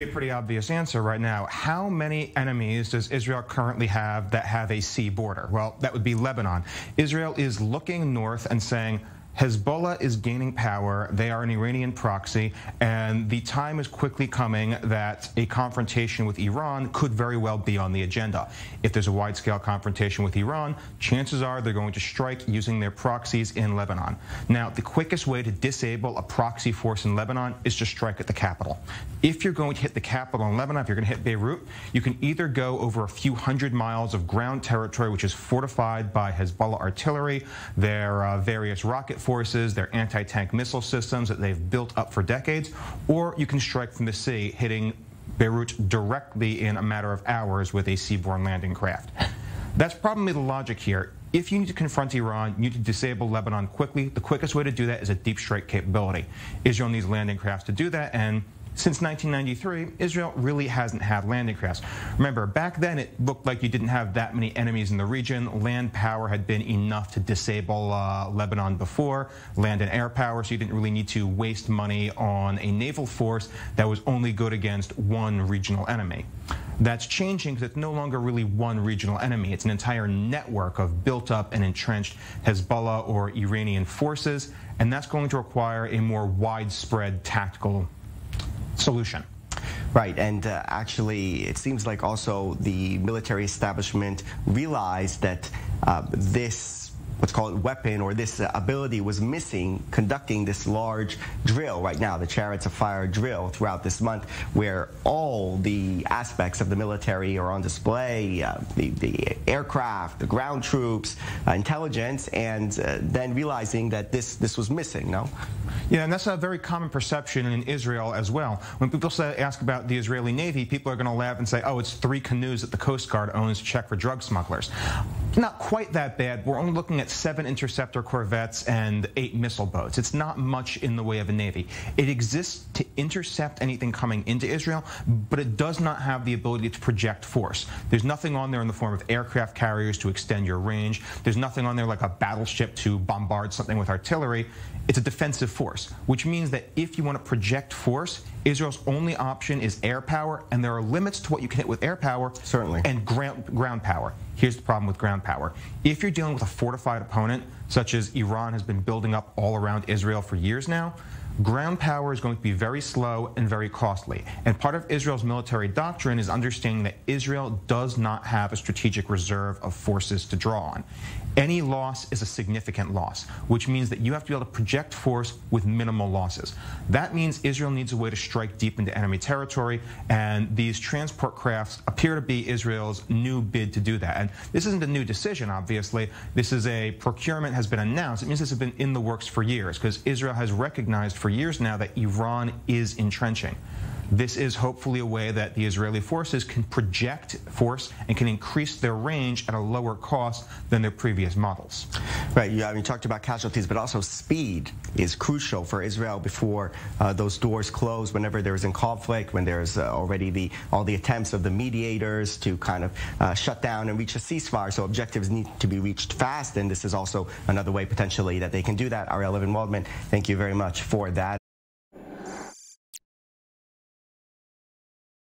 A pretty obvious answer right now. How many enemies does Israel currently have that have a sea border? Well, that would be Lebanon. Israel is looking north and saying, Hezbollah is gaining power. They are an Iranian proxy, and the time is quickly coming that a confrontation with Iran could very well be on the agenda. If there's a wide scale confrontation with Iran, chances are they're going to strike using their proxies in Lebanon. Now, the quickest way to disable a proxy force in Lebanon is to strike at the capital. If you're going to hit the capital in Lebanon, if you're going to hit Beirut, you can either go over a few hundred miles of ground territory, which is fortified by Hezbollah artillery, their uh, various rocket forces, their anti-tank missile systems that they've built up for decades, or you can strike from the sea, hitting Beirut directly in a matter of hours with a seaborne landing craft. That's probably the logic here. If you need to confront Iran, you need to disable Lebanon quickly. The quickest way to do that is a deep strike capability. Israel needs landing crafts to do that, and since 1993, Israel really hasn't had landing crafts. Remember, back then it looked like you didn't have that many enemies in the region. Land power had been enough to disable uh, Lebanon before, land and air power, so you didn't really need to waste money on a naval force that was only good against one regional enemy. That's changing because it's no longer really one regional enemy. It's an entire network of built up and entrenched Hezbollah or Iranian forces, and that's going to require a more widespread tactical solution. Right, and uh, actually, it seems like also the military establishment realized that uh, this what's called weapon or this uh, ability was missing conducting this large drill right now, the Chariots of Fire drill throughout this month, where all the aspects of the military are on display, uh, the, the, aircraft, the ground troops, uh, intelligence, and uh, then realizing that this, this was missing, no? Yeah, and that's a very common perception in Israel as well. When people say, ask about the Israeli Navy, people are going to laugh and say, oh, it's three canoes that the Coast Guard owns to check for drug smugglers. Not quite that bad. We're only looking at seven interceptor corvettes and eight missile boats. It's not much in the way of a navy. It exists to intercept anything coming into Israel, but it does not have the ability to project force. There's nothing on there in the form of aircraft carriers to extend your range. There's nothing on there like a battleship to bombard something with artillery. It's a defensive force, which means that if you want to project force, Israel's only option is air power, and there are limits to what you can hit with air power. Certainly. And ground, ground power. Here's the problem with ground power. If you're dealing with a fortified opponent, such as Iran has been building up all around Israel for years now, ground power is going to be very slow and very costly. And part of Israel's military doctrine is understanding that Israel does not have a strategic reserve of forces to draw on. Any loss is a significant loss, which means that you have to be able to project force with minimal losses. That means Israel needs a way to strike deep into enemy territory, and these transport crafts appear to be Israel's new bid to do that. And this isn't a new decision, obviously. This is a procurement has been announced. It means this has been in the works for years, because Israel has recognized for years now that Iran is entrenching. This is hopefully a way that the Israeli forces can project force and can increase their range at a lower cost than their previous models. Right. You, I mean, you talked about casualties, but also speed is crucial for Israel before uh, those doors close. Whenever there is in conflict, when there's uh, already the all the attempts of the mediators to kind of uh, shut down and reach a ceasefire. So objectives need to be reached fast, and this is also another way potentially that they can do that. Ariel Levin Waldman, thank you very much for that.